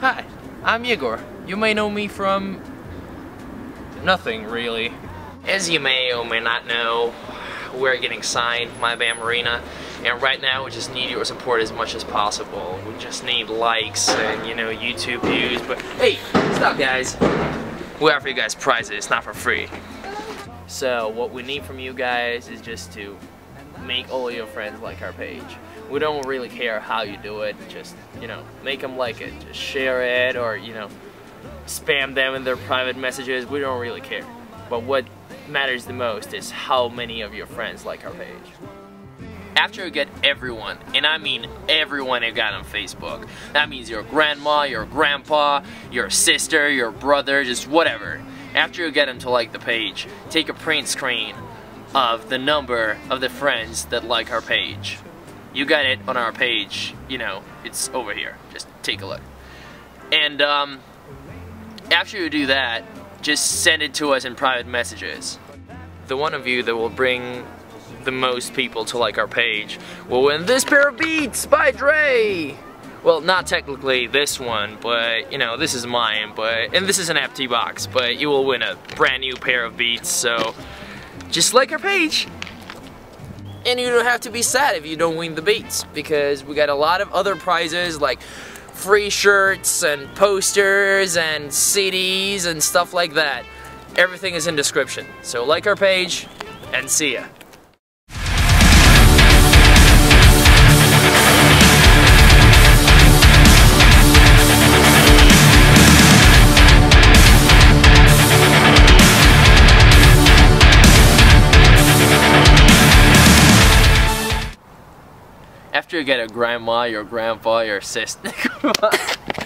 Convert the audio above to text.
Hi, I'm Egor. You may know me from... nothing, really. As you may or may not know, we're getting signed, My Bam Marina, and right now we just need your support as much as possible. We just need likes and, you know, YouTube views, but hey, stop guys. We offer you guys prizes, it's not for free. So what we need from you guys is just to make all your friends like our page. We don't really care how you do it, just, you know, make them like it. Just share it or, you know, spam them in their private messages. We don't really care. But what matters the most is how many of your friends like our page. After you get everyone, and I mean everyone you got on Facebook, that means your grandma, your grandpa, your sister, your brother, just whatever. After you get them to like the page, take a print screen of the number of the friends that like our page. You got it on our page, you know, it's over here. Just take a look. And um, after you do that, just send it to us in private messages. The one of you that will bring the most people to like our page will win this pair of Beats by Dre! Well, not technically this one, but, you know, this is mine, but, and this is an empty box, but you will win a brand new pair of Beats, so just like our page. And you don't have to be sad if you don't win the Beats, because we got a lot of other prizes like free shirts and posters and CDs and stuff like that. Everything is in description. So like our page and see ya. After you get a grandma, your grandpa, your sister.